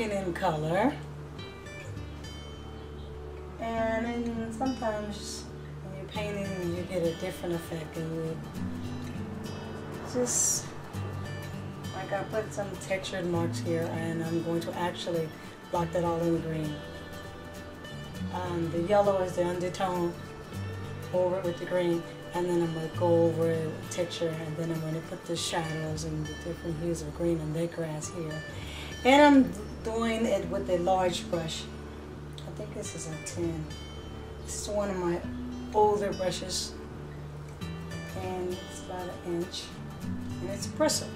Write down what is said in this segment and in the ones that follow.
in color. And sometimes when you're painting, you get a different effect. And just, like I put some textured marks here and I'm going to actually block that all in green. Um, the yellow is the undertone over it with the green and then I'm going to go over with texture and then I'm going to put the shadows and the different hues of green on that grass here. And I'm doing it with a large brush. I think this is a 10. This is one of my older brushes and it's about an inch and it's bristle.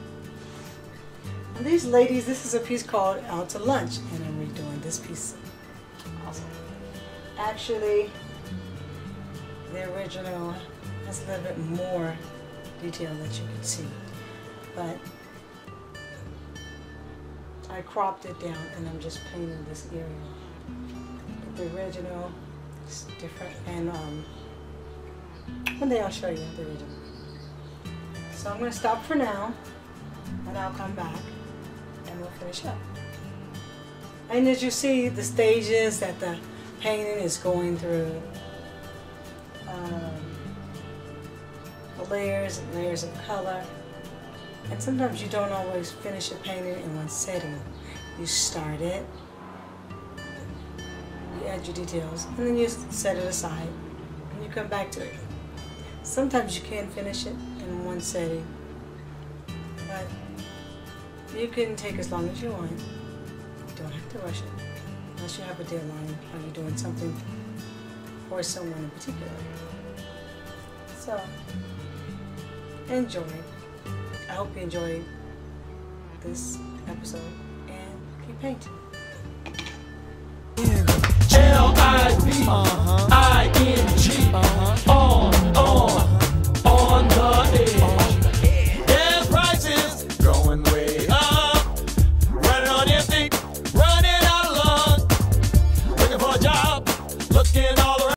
And these ladies, this is a piece called Out to Lunch and I'm redoing this piece also. Actually, the original a little bit more detail that you can see. But I cropped it down and I'm just painting this area. But the original is different and um, one day I'll show you the original. So I'm going to stop for now and I'll come back and we'll finish up. And as you see the stages that the painting is going through, the layers and layers of color. And sometimes you don't always finish a painting in one setting. You start it, you add your details, and then you set it aside, and you come back to it. Sometimes you can finish it in one setting, but you can take as long as you want. You don't have to rush it, unless you have a deadline or you're doing something for someone in particular. So, enjoy. I hope you enjoyed this episode and keep painting.